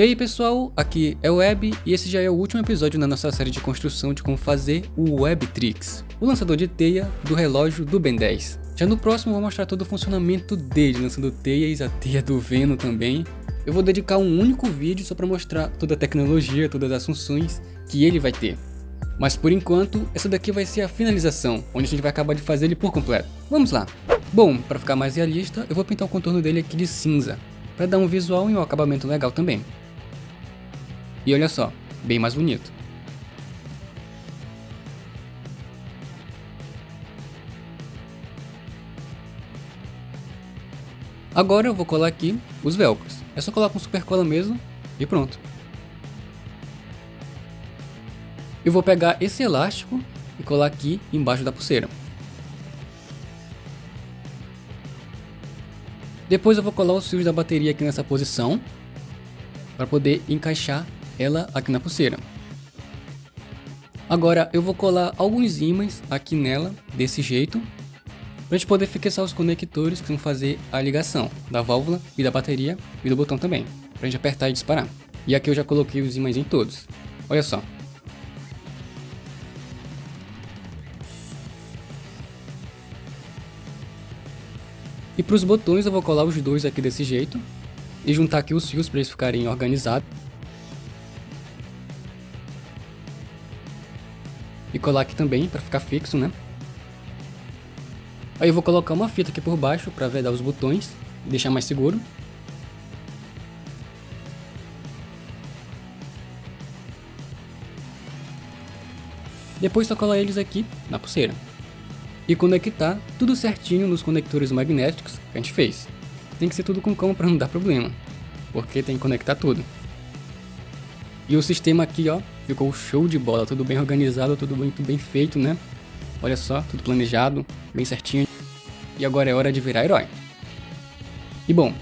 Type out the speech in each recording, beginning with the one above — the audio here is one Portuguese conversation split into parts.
E aí pessoal, aqui é o Web e esse já é o último episódio na nossa série de construção de como fazer o Webtrix, o lançador de teia do relógio do Ben 10. Já no próximo eu vou mostrar todo o funcionamento dele, lançando teias, a teia do Venom também. Eu vou dedicar um único vídeo só para mostrar toda a tecnologia, todas as funções que ele vai ter. Mas por enquanto, essa daqui vai ser a finalização, onde a gente vai acabar de fazer ele por completo. Vamos lá! Bom, para ficar mais realista, eu vou pintar o contorno dele aqui de cinza, para dar um visual e um acabamento legal também. E olha só, bem mais bonito. Agora eu vou colar aqui os velcros. É só colar com super cola mesmo e pronto. Eu vou pegar esse elástico e colar aqui embaixo da pulseira. Depois eu vou colar os fios da bateria aqui nessa posição para poder encaixar ela aqui na pulseira. Agora eu vou colar alguns ímãs aqui nela, desse jeito, para a gente poder fixar os conectores que vão fazer a ligação da válvula e da bateria e do botão também, para a gente apertar e disparar. E aqui eu já coloquei os ímãs em todos. Olha só. E para os botões eu vou colar os dois aqui desse jeito e juntar aqui os fios para eles ficarem organizados. E colar aqui também para ficar fixo, né? Aí eu vou colocar uma fita aqui por baixo para vedar os botões e deixar mais seguro. Depois só colar eles aqui na pulseira. E conectar tudo certinho nos conectores magnéticos que a gente fez. Tem que ser tudo com calma para não dar problema, porque tem que conectar tudo. E o sistema aqui, ó, ficou show de bola, tudo bem organizado, tudo muito bem feito, né? Olha só, tudo planejado, bem certinho. E agora é hora de virar herói. E bom,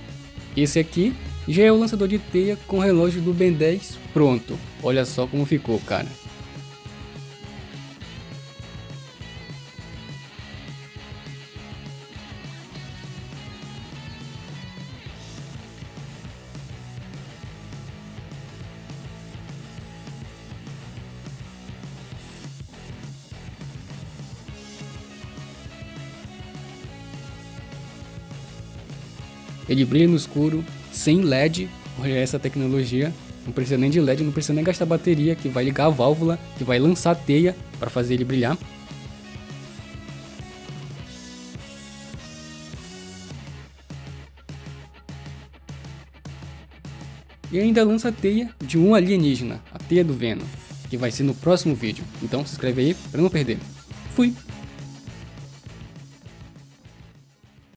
esse aqui já é o lançador de teia com relógio do Ben 10 pronto. Olha só como ficou, cara. Ele brilha no escuro, sem LED, olha essa tecnologia. Não precisa nem de LED, não precisa nem gastar bateria, que vai ligar a válvula, que vai lançar a teia para fazer ele brilhar. E ainda lança a teia de um alienígena, a teia do Venom, que vai ser no próximo vídeo. Então se inscreve aí para não perder. Fui!